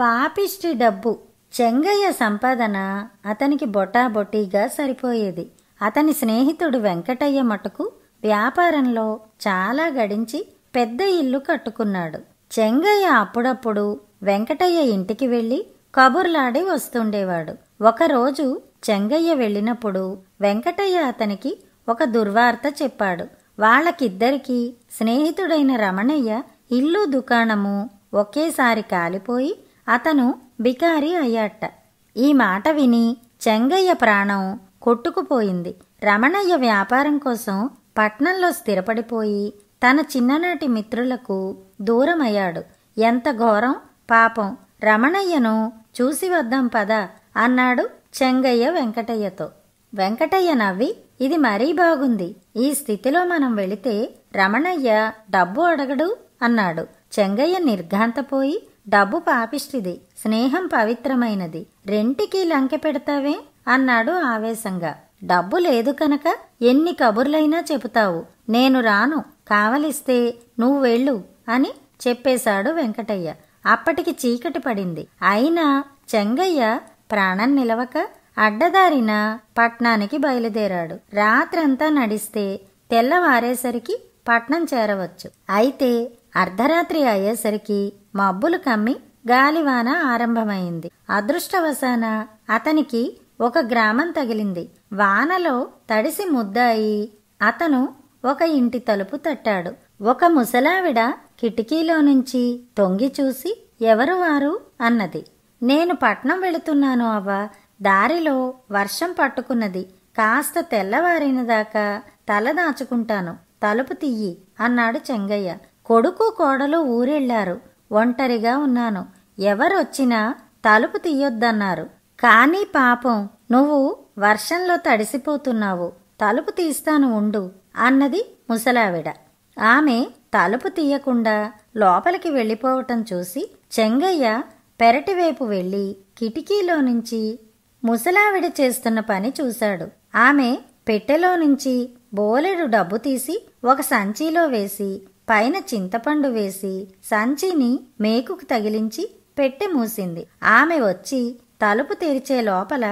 పాపిష్టి డబ్బు చెంగయ్య సంపాదన అతనికి బొటాబొటీగా సరిపోయేది. అతని స్నేహితుడు వెంకటయ్య మటుకు వ్యాపారంలో చాలా గడించి పెద్ద ఇల్లు కట్టుకున్నాడు. చెంగయ్య అప్పుడప్పుడు వెంకటయ్య ఇంటికి వెళ్ళి కబుర్లాడి వస్తుండేవాడు. ఒకరోజు చెంగయ్య వెళ్ళినప్పుడు వెంకటయ్య అతనికి ఒక దుర్వార్త చెప్పాడు. వాళ్ళకిద్దరికీ స్నేహితుడైన రమణయ్య ఇల్లు దుకాణము ఒకేసారి కాలిపోయి అతను బికారి అయ్యాట ఈ మాట విని చెంగయ్య ప్రాణం కొట్టుకుపోయింది. రమణయ్య వ్యాపారం కోసం పట్నంలో స్థిరపడిపోయి తన చిన్ననాటి మిత్రులకు దూరమయ్యాడు. ఎంత ఘోరం! పాపం! రమణయ్యను చూసి వద్దాం పద అన్నాడు చెంగయ్య వెంకటయ్యతో. వెంకటయ్య నవ్వి ఇది మరీ బాగుంది. ఈ స్థితిలో మనం వెళితే రమణయ్య డబ్బు అడగడు అన్నాడు. చెంగయ్య నిర్ఘాంతపోయి డబ్బు పాపిష్టిది స్నేహం పవిత్రమైనది. రెంటికి లంకె పెడతావే? అన్నాడు ఆవేశంగా. డబ్బు లేదు కనుక ఎన్ని కబుర్లైనా చెబుతావు. నేను రాను కావలిస్తే నువ్వు వెళ్ళు అని చెప్పేశాడు వెంకటయ్య. అప్పటికి చీకటి పడింది. అయినా చెంగయ్య ప్రాణం నిలవక అడ్డదారిన పట్నానికి బయలుదేరాడు. రాత్రంతా నడిస్తే తెల్లవారేసరికి పట్నం చేరవచ్చు. అయితే అర్ధరాత్రి అయ్యేసరికి మబ్బులు కమ్మి గాలివాన ఆరంభమైంది. అదృష్టవశాన అతనికి ఒక గ్రామం తగిలింది. వానలో తడిసి ముద్దాయి అతను ఒక ఇంటి తలుపు తట్టాడు. ఒక ముసలావిడ కిటికీలో నుంచి తొంగి చూసి ఎవరు వారు? అన్నది. నేను పట్నం వెళుతున్నాను అవ్వ. దారిలో వర్షం పట్టుకున్నది. కాస్త తెల్లవారిన దాకా తల దాచుకుంటాను. తలుపు తియ్యి అన్నాడు చెంగయ్య. కొడుకు కోడలు ఊరెళ్ళారు ఒంటరిగా ఉన్నాను. ఎవరొచ్చినా తలుపు తీయొద్దన్నారు. కానీ పాపం నువ్వు వర్షంలో తడిసిపోతున్నావు. తలుపు తీస్తాను ఉండు అన్నది ముసలావిడ. ఆమె తలుపు తీయకుండా లోపలికి వెళ్ళిపోవటం చూసి చెంగయ్య పెరటివైపు వెళ్ళి కిటికీలో నుంచి ముసలావిడ చేస్తున్న పని చూశాడు. ఆమె పెట్టెలో నుంచి బోలెడు డబ్బు తీసి ఒక సంచిలో వేసి పైన చింతపండు వేసి సంచిని మేకుకు తగిలించి పెట్టె మూసింది. ఆమె వచ్చి తలుపు తెరిచే లోపల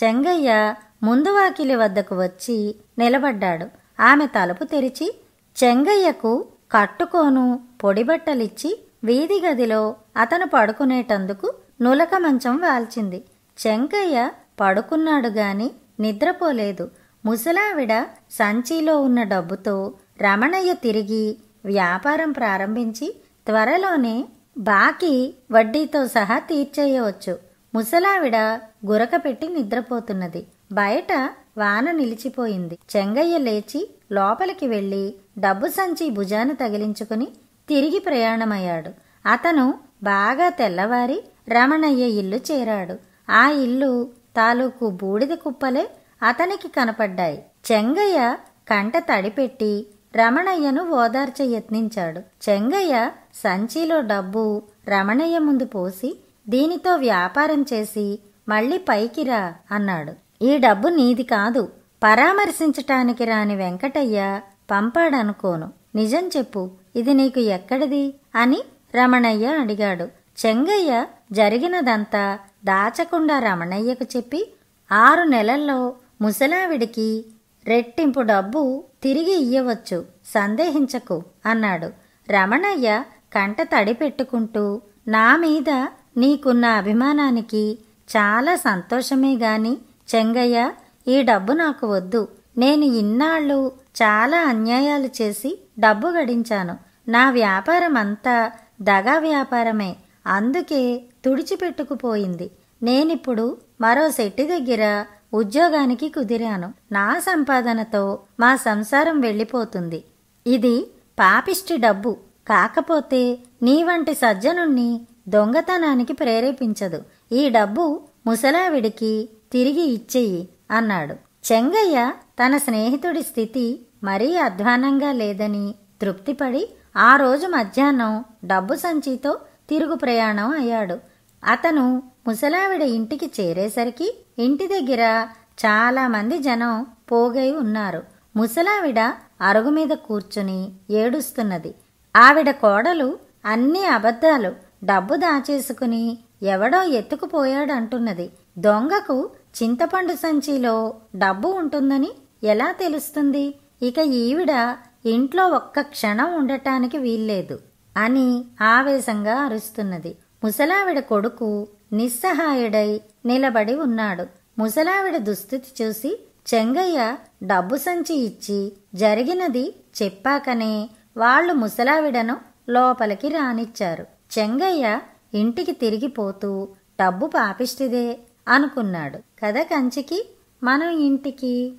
చెంగయ్య ముందు వాకిలి వద్దకు వచ్చి నిలబడ్డాడు. ఆమె తలుపు తెరిచి చెంగయ్యకు కట్టుకోను పొడిబట్టలిచ్చి వీధి గదిలో అతను పడుకునేటందుకు నులక మంచం వాల్చింది. చెంకయ్య పడుకున్నాడు గాని నిద్రపోలేదు. ముసలావిడ సంచిలో ఉన్న డబ్బుతో రమణయ్య తిరిగి వ్యాపారం ప్రారంభించి త్వరలోనే బాకీ వడ్డీతో సహా తీర్చేయవచ్చు. ముసలావిడ గురక పెట్టి నిద్రపోతున్నది. బయట వాన నిలిచిపోయింది. చెంగయ్య లేచి లోపలికి వెళ్ళి డబ్బు సంచి భుజాన తగిలించుకుని తిరిగి ప్రయాణమయ్యాడు. అతను బాగా తెల్లవారి రమణయ్య ఇల్లు చేరాడు. ఆ ఇల్లు తాలూకు బూడిద కుప్పలే అతనికి కనపడ్డాయి. చెంగయ్య కంట తడిపెట్టి రమణయ్యను ఓదార్చ యత్నించాడు. చెంగయ్య సంచిలో డబ్బు రమణయ్య ముందు పోసి దీనితో వ్యాపారం చేసి మళ్ళీ పైకిరా అన్నాడు. ఈ డబ్బు నీది కాదు. పరామర్శించటానికి రాని వెంకటయ్య పంపాడనుకోను. నిజం చెప్పు ఇది నీకు ఎక్కడిది? అని రమణయ్య అడిగాడు. చెంగయ్య జరిగినదంతా దాచకుండా రమణయ్యకు చెప్పి ఆరు నెలల్లో ముసలావిడికి రెట్టింపు డబ్బు తిరిగి ఇయ్యవచ్చు సందేహించకు అన్నాడు. రమణయ్య కంట తడి పెట్టుకుంటూ నా మీద నీకున్న అభిమానానికి చాలా సంతోషమే గాని చెంగయ్య ఈ డబ్బు నాకు వద్దు. నేను ఇన్నాళ్ళు చాలా అన్యాయాలు చేసి డబ్బు గడించాను. నా వ్యాపారం అంతా దగా వ్యాపారమే. అందుకే తుడిచిపెట్టుకుపోయింది. నేనిప్పుడు మరో శెట్టి దగ్గర ఉద్యోగానికి కుదిరాను. నా సంపాదనతో మా సంసారం వెళ్ళిపోతుంది. ఇది పాపిష్టి డబ్బు. కాకపోతే నీ వంటి సజ్జనుణ్ణి దొంగతనానికి ప్రేరేపించదు. ఈ డబ్బు ముసలావిడికి తిరిగి ఇచ్చేయి అన్నాడు. చెంగయ్య తన స్నేహితుడి స్థితి మరీ అధ్వానంగా లేదని తృప్తిపడి ఆ రోజు మధ్యాహ్నం డబ్బు సంచితో తిరుగు ప్రయాణం అయ్యాడు. అతను ముసలావిడ ఇంటికి చేరేసరికి ఇంటి దగ్గర చాలా మంది జనం పోగై ఉన్నారు. ముసలావిడ అరుగు మీద కూర్చుని ఏడుస్తున్నది. ఆవిడ కోడలు అన్ని అబద్ధాలు డబ్బు దాచేసుకుని ఎవడో ఎత్తుకుపోయాడంటున్నది. దొంగకు చింతపండు సంచిలో డబ్బు ఉంటుందని ఎలా తెలుస్తుంది? ఇక ఈవిడ ఇంట్లో ఒక్క క్షణం ఉండటానికి వీల్లేదు అని ఆవేశంగా అరుస్తున్నది. ముసలావిడ కొడుకు నిస్సహాయుడై నిలబడి ఉన్నాడు. ముసలావిడ దుస్థితి చూసి చెంగయ్య డబ్బు సంచి ఇచ్చి జరిగినది చెప్పాకనే వాళ్ళు ముసలావిడను లోపలికి రానిచ్చారు. చెంగయ్య ఇంటికి తిరిగిపోతూ డబ్బు పాపిష్టిదే అనుకున్నాడు. కథ కంచికి మనం ఇంటికి